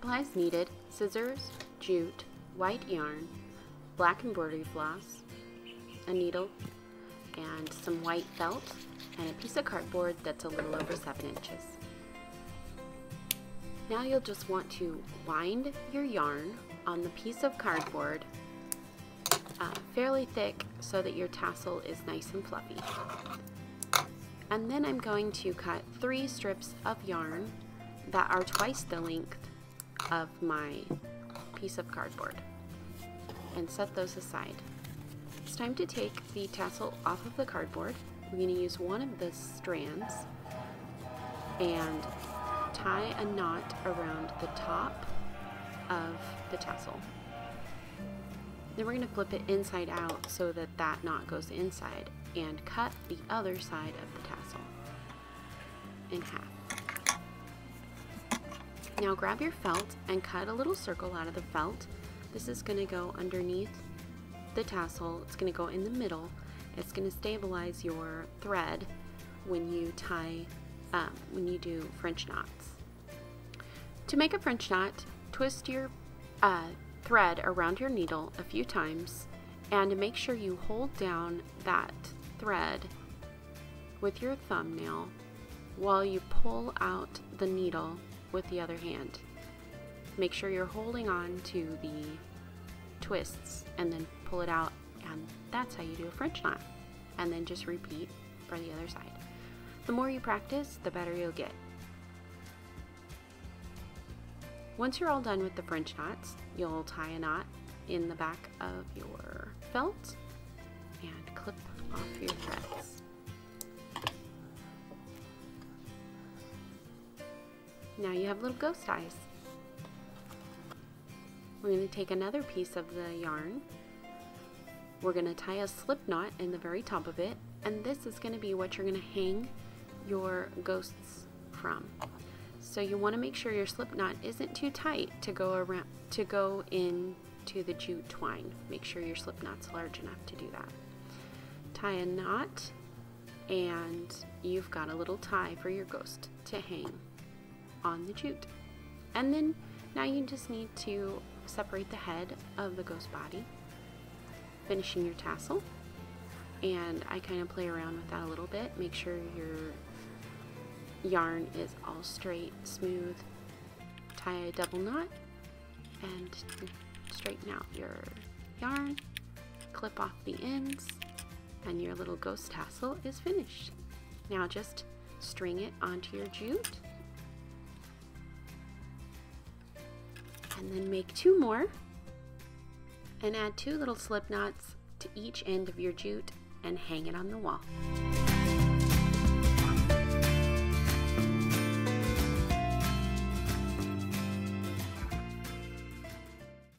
supplies needed scissors, jute, white yarn, black embroidery floss, a needle, and some white felt, and a piece of cardboard that's a little over 7 inches. Now you'll just want to wind your yarn on the piece of cardboard uh, fairly thick so that your tassel is nice and fluffy. And then I'm going to cut three strips of yarn that are twice the length of my piece of cardboard and set those aside. It's time to take the tassel off of the cardboard. We're going to use one of the strands and tie a knot around the top of the tassel. Then we're going to flip it inside out so that that knot goes inside and cut the other side of the tassel in half. Now grab your felt and cut a little circle out of the felt. This is going to go underneath the tassel. It's going to go in the middle. It's going to stabilize your thread when you tie, um, when you do French knots. To make a French knot, twist your uh, thread around your needle a few times and make sure you hold down that thread with your thumbnail while you pull out the needle with the other hand. Make sure you're holding on to the twists and then pull it out and that's how you do a French knot. And then just repeat for the other side. The more you practice, the better you'll get. Once you're all done with the French knots, you'll tie a knot in the back of your felt and clip off your threads. Now you have little ghost eyes. We're going to take another piece of the yarn. We're going to tie a slip knot in the very top of it, and this is going to be what you're going to hang your ghosts from. So you want to make sure your slip knot isn't too tight to go around to go into the jute twine. Make sure your slip knot's large enough to do that. Tie a knot and you've got a little tie for your ghost to hang on the jute. And then now you just need to separate the head of the ghost body, finishing your tassel. And I kind of play around with that a little bit. Make sure your yarn is all straight, smooth. Tie a double knot and straighten out your yarn, clip off the ends, and your little ghost tassel is finished. Now just string it onto your jute and then make two more and add two little slip knots to each end of your jute and hang it on the wall.